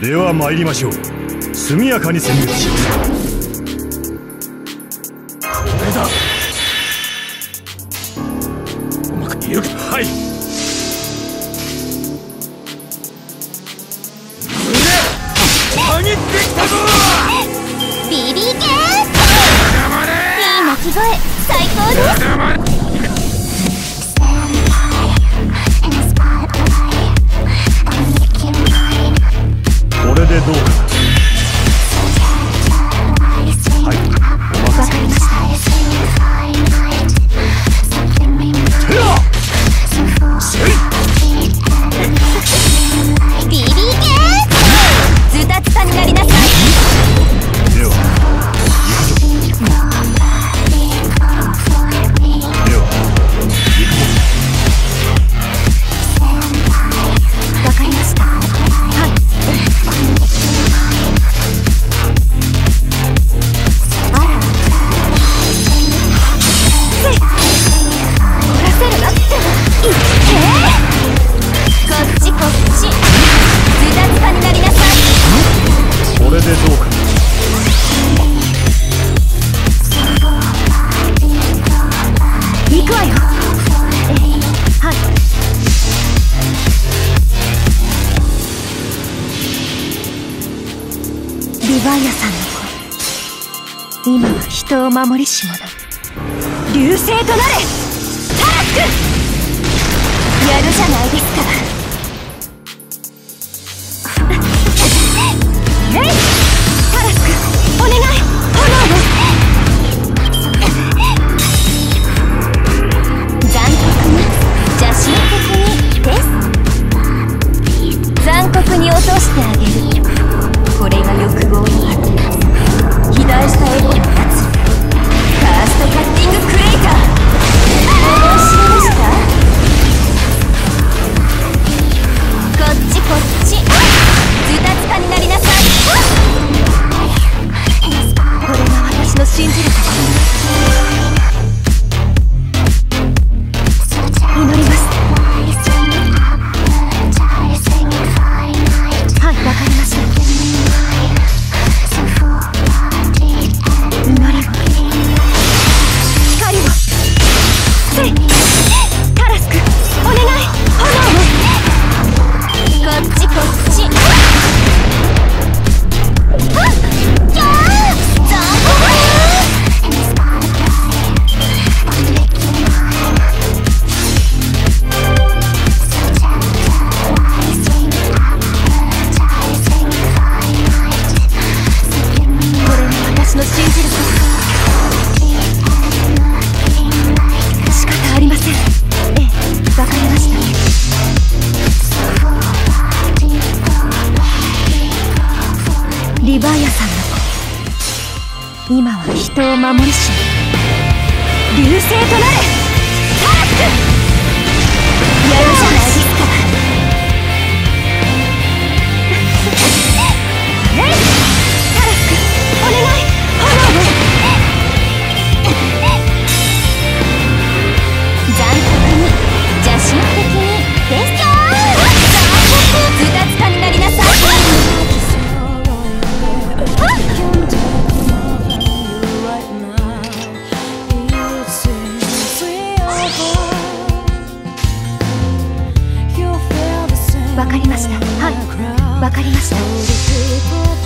では参りましょう。速やかに潜入しこれだ。うまくはい。胸。きたぞ。イさんの子。今は人を守りし者。流星となれ。タラック。やるじゃないですかを守りし流星となれ。かりました。はい。わかりました。